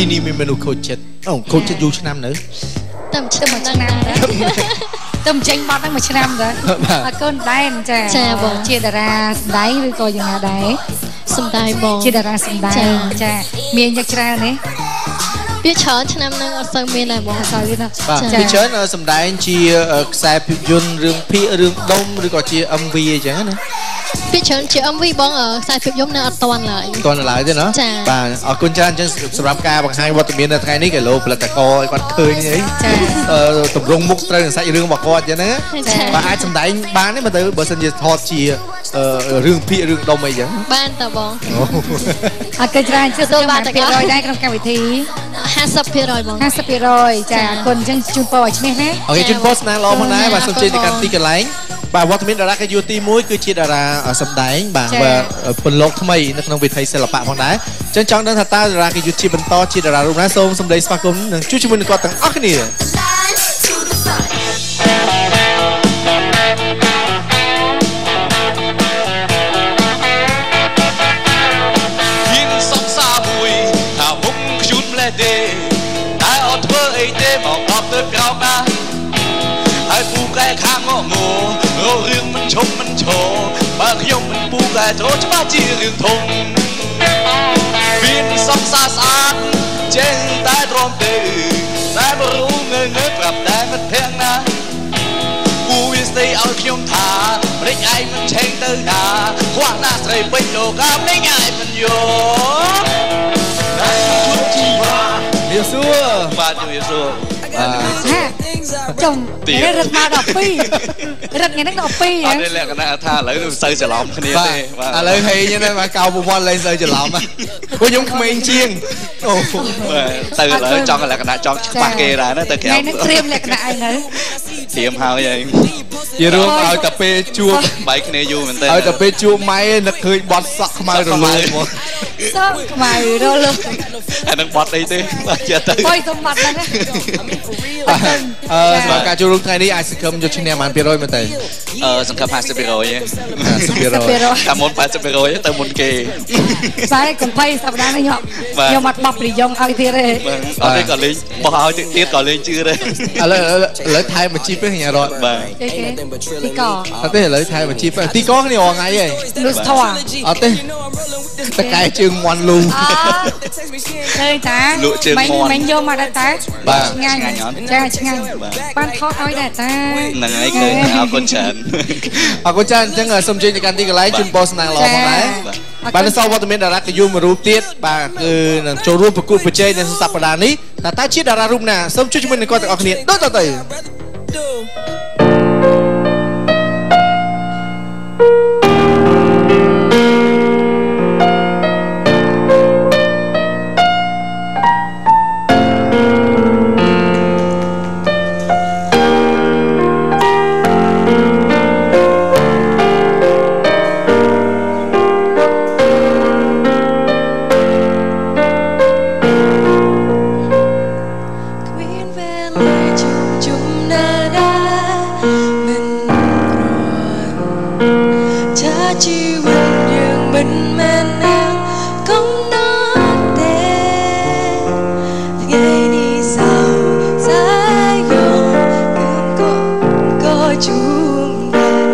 ទីនេះមានមនុស្សខូចចិត្តអូខូចចិត្តយូរឆ្នាំនៅតែមួយឆ្នាំឆ្នាំដែរទៅចេញបត់ហ្នឹងមួយឆ្នាំដែរបាទអរគុណដែរចាចាបងជាតារាសម្ដែងឬក៏យ៉ាងណាដែរសំដាយបងជាតារាសម្ដែងចាចាមានយ៉ាងច្រើនទេ វាច្រើនឆ្នាំហ្នឹងអត់សូវមានដែរបងអត់សូវទេណាបាទចាពីច្រើនអឺសម្ដែងជាអឺខ្សែភាពយន្តរឿងភាគរឿងដុំឬក៏ជា MV អញ្ចឹងណាវាច្រើនជា MV បងអឺខ្សែភាពយន្តនៅអត់តាន់ឡើយតន់ឡើយទេណាចាបាទអរគុណច្រើនអញ្ចឹងសម្រាប់ការបង្ហាញវត្តមាននៅថ្ងៃនេះគីឡូផលិតករឲ្យគាត់ឃើញអីចាអឺតម្រង់មុខត្រូវនឹងសាច់រឿងរបស់គាត់អញ្ចឹងណាចាបាទអាចសម្ដែងបានទេបើទៅបើសិនជាថតជាអឺរឿងភាគរឿងដុំអីចឹងបានតាបងអូអរគុណច្រើនជឿទទួលបានទាំងអស់100ដែរក្នុងកម្មវិធី 50%បង50%ចាអរគុណអញ្ចឹងជូនពរឲ្យឈ្នះណាអូខេជូនពរស្នាល្អផងដែរបាទសូមជ័យទៅកាន់ទីកន្លែងបាទវត្តមានតារាកាយុទី1គឺជាតារាសម្ដែងបាទបាទពន្លកថ្មីនៅក្នុងវិថីសិល្បៈផងដែរអញ្ចឹងចង់ដឹងថាតើតារាកាយុជាបន្តជាតារារូបណាសូមសម្ដីស្វាគមន៍និងជួបជាមួយនឹងគាត់ទាំងអស់គ្នា ឈប់មិនឈរបើខ្ញុំមិនពូកែចូលច្បាស់ជារឿងធំមានសំសាស្អាតចេះតែទ្រាំទេតែបរូងើងើប្រាប់តែមិត្តភក្តិណាគូវាស្ដីឲ្យខ្ញុំថាម្លេចឯងមិនឆេងទៅណាខ្វះណាស់ស្រីពេញលោកាម្លេចឯងមិនយក ចុំទៀតនេះរត់មក12រត់ថ្ងៃហ្នឹង12អហ៎ត់មានលក្ខណៈថាឥឡូវមិនសូវច្រឡំគ្នាបាទទេបាទឥឡូវហេងហ្នឹងបាទកៅប្រព័ន្ធលេងសូវច្រឡំណាពួកខ្ញុំក្មេងជាងអូបាទទៅឥឡូវចង់លក្ខណៈចង់ច្បាស់គេដែរណាទៅក្រៅថ្ងៃហ្នឹងត្រៀមលក្ខណៈអីនៅត្រៀមហើយហើយជារួមឲ្យតែពេលជួបបែកគ្នាយូរមែនតើឲ្យតែពេលជួបម៉ែនឹកឃើញបត់សក់ខ្មៅរលូនមក សក់ខ្មៅរលឹកអានឹងបត់អីទេបាទចេះទៅបុយសម្បត្តិហ្នឹងណាអឺសម្រាប់ការចូលរួមថ្ងៃនេះអាចសង្ឃឹមយកឈ្នះបាន200មែនតើអឺសង្ឃឹម50%ទេ50%តាមមុន80%ទៅមុនគេស្អែកកំភៃសប្តាហ៍នេះខ្ញុំបាទខ្ញុំអត់បោះប្រយោងឲ្យទៀតទេបាទអត់ទេក៏លេងបោះឲ្យទៀតក៏លេងជឿដែរឥឡូវឥឡូវឥឡូវថែមមួយជីបទេញ៉ារត់បាទគេគេទីកអត់ទេឥឡូវថែមមួយជីបទីកគ្នារងថ្ងៃហីលុសធွာអត់ទេ តកែជើងមន់លូអឃើញតាលក់ជើងមាន់មិញយកមកដែរតាបាទឆ្ងាញ់ឆ្ងាញ់អត់ចាឆ្ងាញ់បានថតឲ្យដែរតាហ្នឹងហើយឃើញអរគុណច្រើនអរគុណច្រើនអញ្ចឹងសូមជើញទៅកាន់ទីកន្លែងជូនពរស្នាងល្អផងដែរអរគុណបាទនៅសល់វត្តមានតារាកាយុមួយរូបទៀតបាទគឺនឹងចូលរួមប្រកួតប្រជែងនៅសប្តាហ៍នេះថាតើជាតារារូបណាសូមជួយជាមួយនឹងគាត់ទាំងអស់គ្នាដូចតទៅគ្ថាជីវិតយើងមិនមែនណាកំណត់ទេថ្ងៃនេះសៅរ៍សាយងគឺក៏ក៏ជួបដែរ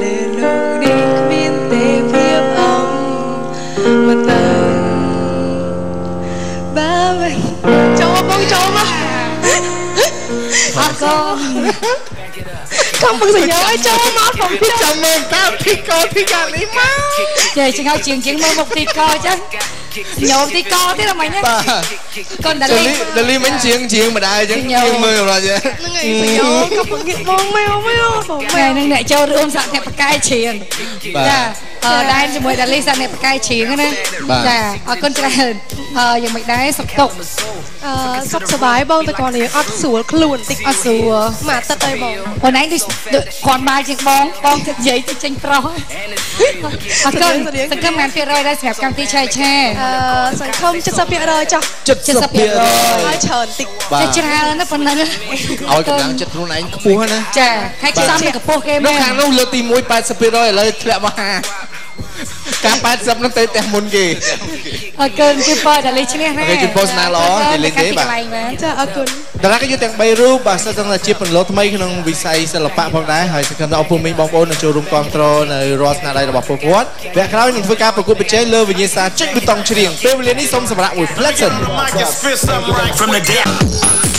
លើលោកនេះគ្មានទេភាពអំមកទៅ ba mình ចូលបងចូលម កអរគុណខំមកសញ្ញាឲ្យចូលមកខ្ញុំពីចាំមើលតើទីកទីកានេះមកចេះជាងឲ្យជាងជាងមើលមុខទីកអញ្ចឹងញោមទីកទៀតហ្មងណាបាទកូនដាដលីលីដលីមិនជាងជាងម្ដាយអញ្ចឹងជាងមើលរត់ទេហ្នឹងឯងសញ្ញាក៏មកងៀតមកមកមកបងថ្ងៃនេះអ្នកចូលរួមសាក់អ្នកបកាយជ្រៀងបាទចាអឺដែនជាមួយដាលីសាក់អ្នកបកាយជ្រៀងណាបាទចាអរគុណច្រើនអឺយ៉ាងមិនដែរសុខទុក្ខអឺសុខសប្បាយបងតើគាត់នេះអត់ស្រួលខ្លួនតិចអត់ស្រួលមួយអាទិត្យអីបងខ្លួនឯងដូចដូចគាត់បាយជាងបងបងទៅនិយាយទៅចេញប្រុសអរគុណសង្ឃឹមបាន200ដែរសម្រាប់កម្មវិធីឆែឆែអឺសង្ឃឹម70%ចុះ70%ហើយច្រើនតិចបាតែទច្រើនណាស់ប៉ុណ្ណឹងឲ្យកម្លាំងចិត្តខ្លួនឯងខ្ពស់ណាចាហើយខ្សំនេះកំពុះគេនៅមែនខាងនោះលើកទី1 80%ឥឡូវធ្លាក់មក50ការ80ហ្នឹងទៅផ្ទះមុនគេ អអរគុណជូនពរដល់លេងឈ្នះណាអូខេជូនពរស្នាល្អនិយាយលេងទេបាទកន្លែងបាទចាអរគុណតារាកយុទ្ធទាំង3រូបបាទសិតតែជាពលថ្មីក្នុងវិស័យសិល្បៈផងដែរហើយសង្ឃឹមថាអពុមីងបងប្អូននឹងចូលរួមគ្រប់គ្រងនៅរាល់ស្នាដៃរបស់ពួកគាត់វគ្គក្រោយនឹងធ្វើការប្រកួតប្រជែងលើវិញ្ញាសាចុចប៊ូតុងច្រៀងពេលវេលានេះសូមសម្រាប់មួយ Pleasant Mic is fist up right from the deck.